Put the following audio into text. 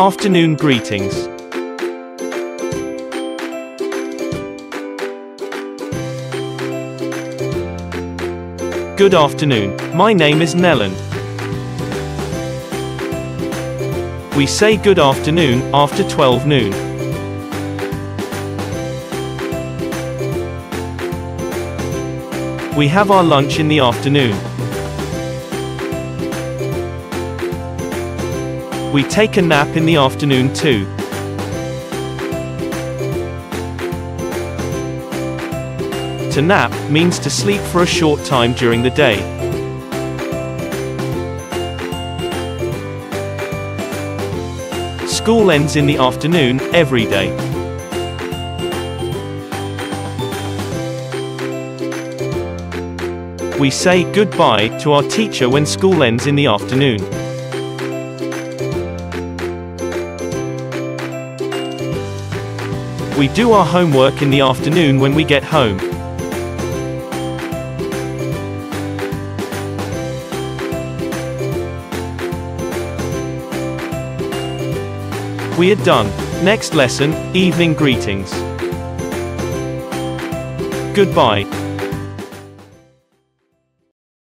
Afternoon greetings. Good afternoon. My name is Nellan. We say good afternoon after 12 noon. We have our lunch in the afternoon. We take a nap in the afternoon too. To nap means to sleep for a short time during the day. School ends in the afternoon, every day. We say goodbye to our teacher when school ends in the afternoon. We do our homework in the afternoon when we get home. We are done. Next lesson, evening greetings. Goodbye.